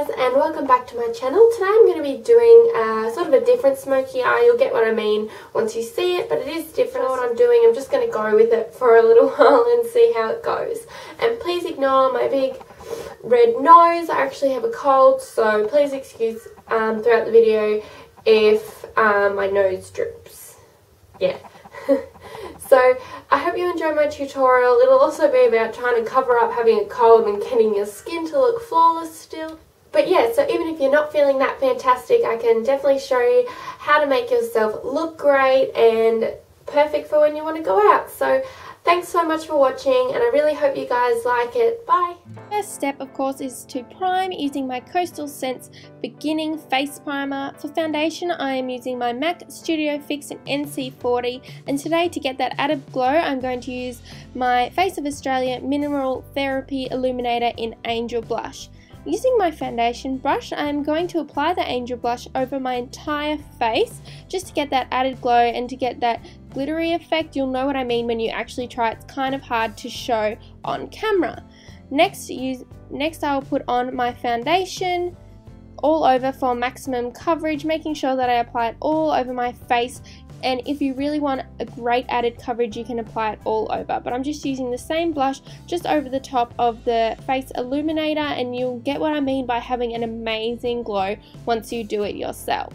guys and welcome back to my channel. Today I'm going to be doing a, sort of a different smoky eye. You'll get what I mean once you see it, but it is different what I'm doing. I'm just going to go with it for a little while and see how it goes. And please ignore my big red nose. I actually have a cold, so please excuse um, throughout the video if um, my nose drips. Yeah. so I hope you enjoy my tutorial. It'll also be about trying to cover up having a cold and getting your skin to look flawless still. But yeah, so even if you're not feeling that fantastic, I can definitely show you how to make yourself look great and perfect for when you want to go out. So Thanks so much for watching and I really hope you guys like it. Bye! First step of course is to prime using my Coastal Scents Beginning Face Primer. For foundation I am using my MAC Studio Fix in NC40 and today to get that added glow I'm going to use my Face of Australia Mineral Therapy Illuminator in Angel Blush. Using my foundation brush, I'm going to apply the Angel Blush over my entire face just to get that added glow and to get that glittery effect. You'll know what I mean when you actually try. It's kind of hard to show on camera. Next, use, next I'll put on my foundation all over for maximum coverage, making sure that I apply it all over my face and if you really want a great added coverage you can apply it all over but I'm just using the same blush just over the top of the face illuminator and you'll get what I mean by having an amazing glow once you do it yourself.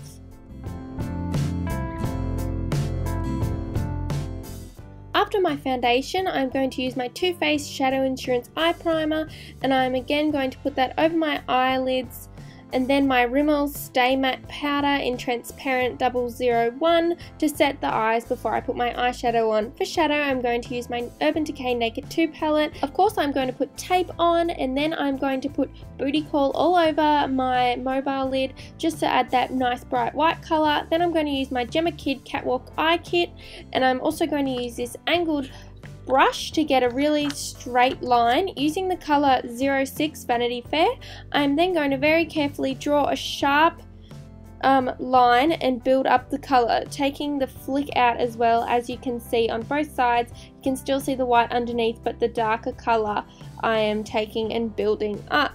After my foundation, I'm going to use my Too Faced Shadow Insurance Eye Primer and I'm again going to put that over my eyelids and then my Rimmel Stay Matte Powder in Transparent 001 to set the eyes before I put my eyeshadow on. For shadow, I'm going to use my Urban Decay Naked 2 palette. Of course, I'm going to put tape on, and then I'm going to put Booty Call all over my mobile lid just to add that nice bright white colour. Then I'm going to use my Gemma Kid Catwalk Eye Kit, and I'm also going to use this angled brush to get a really straight line using the color 06 Vanity Fair. I'm then going to very carefully draw a sharp um, line and build up the color, taking the flick out as well as you can see on both sides. You can still see the white underneath, but the darker color I am taking and building up.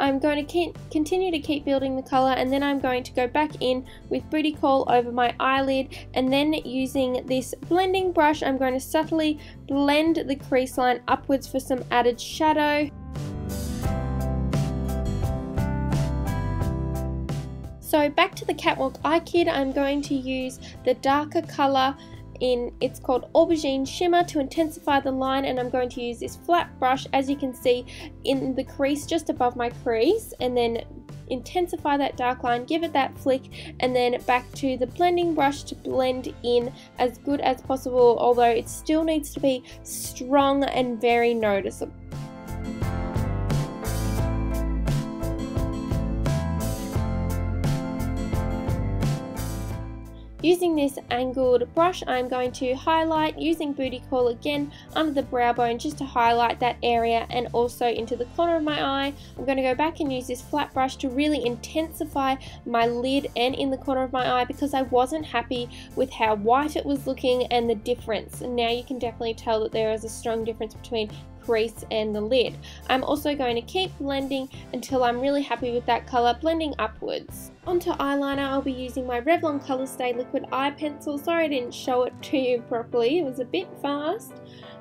I'm going to continue to keep building the colour and then I'm going to go back in with Booty Call over my eyelid and then using this blending brush I'm going to subtly blend the crease line upwards for some added shadow. So back to the Catwalk Eye Kit, I'm going to use the darker colour in it's called aubergine shimmer to intensify the line and I'm going to use this flat brush as you can see in the crease just above my crease and then intensify that dark line give it that flick and then back to the blending brush to blend in as good as possible although it still needs to be strong and very noticeable Using this angled brush, I'm going to highlight using Booty Call again under the brow bone just to highlight that area and also into the corner of my eye. I'm going to go back and use this flat brush to really intensify my lid and in the corner of my eye because I wasn't happy with how white it was looking and the difference. And now you can definitely tell that there is a strong difference between crease and the lid. I'm also going to keep blending until I'm really happy with that colour, blending upwards. Onto eyeliner, I'll be using my Revlon Colorstay Liquid Eye Pencil. Sorry I didn't show it to you properly, it was a bit fast.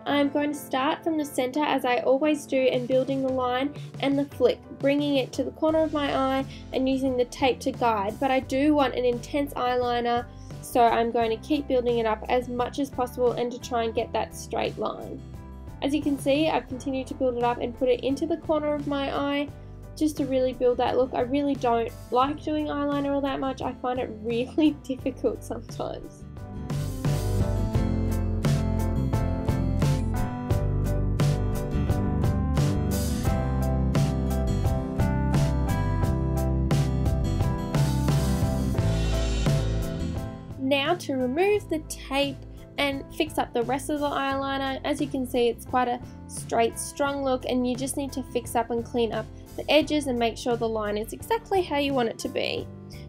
I'm going to start from the center as I always do and building the line and the flick, bringing it to the corner of my eye and using the tape to guide. But I do want an intense eyeliner, so I'm going to keep building it up as much as possible and to try and get that straight line. As you can see, I've continued to build it up and put it into the corner of my eye just to really build that look. I really don't like doing eyeliner all that much. I find it really difficult sometimes. Now to remove the tape and fix up the rest of the eyeliner. As you can see, it's quite a straight, strong look and you just need to fix up and clean up the edges and make sure the line is exactly how you want it to be.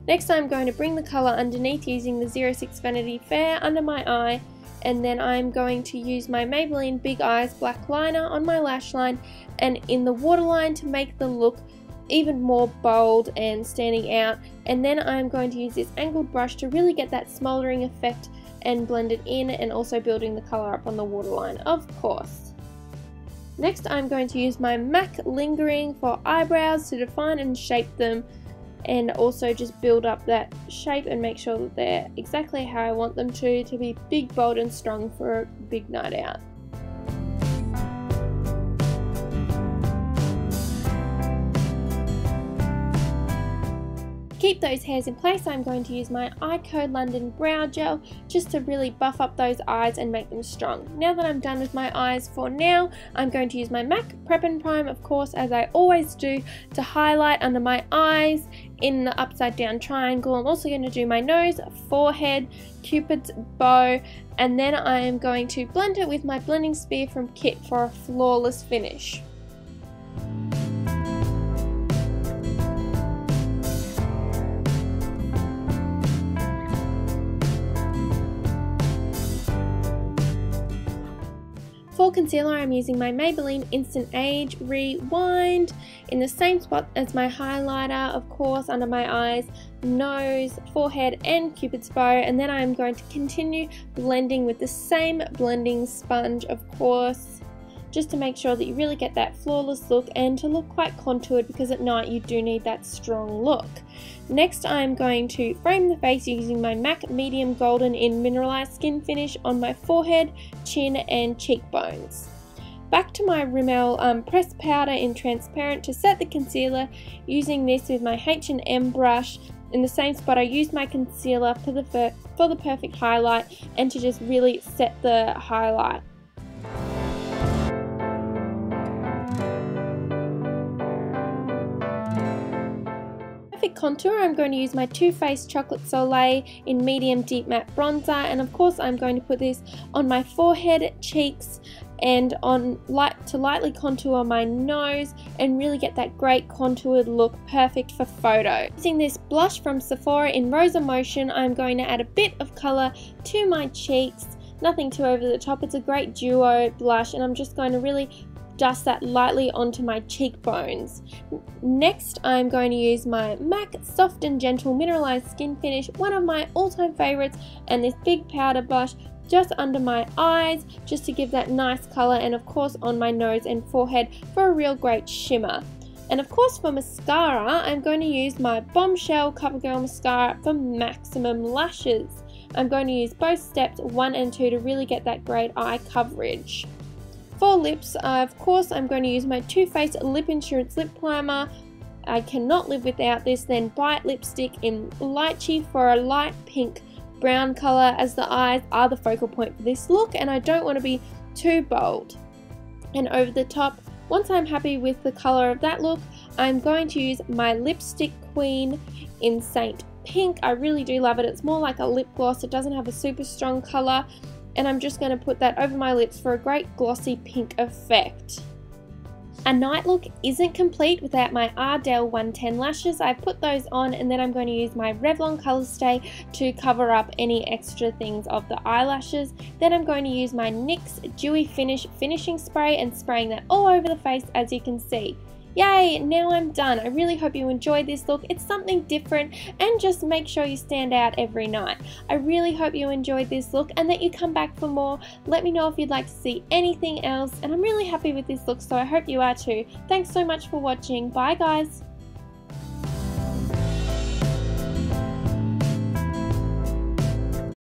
Next I'm going to bring the colour underneath using the 06 Vanity Fair under my eye and then I'm going to use my Maybelline Big Eyes black liner on my lash line and in the waterline to make the look even more bold and standing out. And then I'm going to use this angled brush to really get that smoldering effect and blend it in and also building the colour up on the waterline, of course. Next I'm going to use my MAC Lingering for eyebrows to define and shape them and also just build up that shape and make sure that they're exactly how I want them to, to be big, bold and strong for a big night out. Keep those hairs in place, I'm going to use my Eyeko London Brow Gel just to really buff up those eyes and make them strong. Now that I'm done with my eyes for now, I'm going to use my MAC Prep and Prime, of course, as I always do, to highlight under my eyes in the upside down triangle. I'm also going to do my nose, forehead, cupid's bow, and then I am going to blend it with my blending spear from Kit for a flawless finish. For concealer, I'm using my Maybelline Instant Age Rewind in the same spot as my highlighter, of course, under my eyes, nose, forehead, and cupid's bow. And then I'm going to continue blending with the same blending sponge, of course just to make sure that you really get that flawless look and to look quite contoured because at night you do need that strong look. Next I'm going to frame the face using my MAC Medium Golden in Mineralized Skin Finish on my forehead, chin and cheekbones. Back to my Rimmel um, pressed powder in transparent to set the concealer using this with my H&M brush in the same spot I used my concealer for the, for the perfect highlight and to just really set the highlight. Contour, I'm going to use my Too Faced Chocolate Soleil in medium deep matte bronzer. And of course, I'm going to put this on my forehead, cheeks, and on light to lightly contour my nose and really get that great contoured look perfect for photo. Using this blush from Sephora in Rose Emotion, I'm going to add a bit of colour to my cheeks nothing too over the top. It's a great duo blush and I'm just going to really dust that lightly onto my cheekbones. Next, I'm going to use my MAC Soft and Gentle Mineralized Skin Finish, one of my all-time favorites, and this big powder brush just under my eyes, just to give that nice color, and of course on my nose and forehead for a real great shimmer. And of course for mascara, I'm going to use my Bombshell CoverGirl Mascara for maximum lashes. I'm going to use both steps 1 and 2 to really get that great eye coverage. For lips, uh, of course, I'm going to use my Too Faced Lip Insurance Lip Primer. I cannot live without this. Then Bite Lipstick in Lychee for a light pink brown colour as the eyes are the focal point for this look and I don't want to be too bold. And over the top, once I'm happy with the colour of that look, I'm going to use my Lipstick Queen in Saint Pink. I really do love it. It's more like a lip gloss. It doesn't have a super strong colour and I'm just going to put that over my lips for a great glossy pink effect. A night look isn't complete without my Ardell 110 lashes. I put those on and then I'm going to use my Revlon Colour Stay to cover up any extra things of the eyelashes. Then I'm going to use my NYX Dewy Finish Finishing Spray and spraying that all over the face as you can see. Yay, now I'm done. I really hope you enjoyed this look. It's something different and just make sure you stand out every night. I really hope you enjoyed this look and that you come back for more. Let me know if you'd like to see anything else and I'm really happy with this look so I hope you are too. Thanks so much for watching. Bye guys.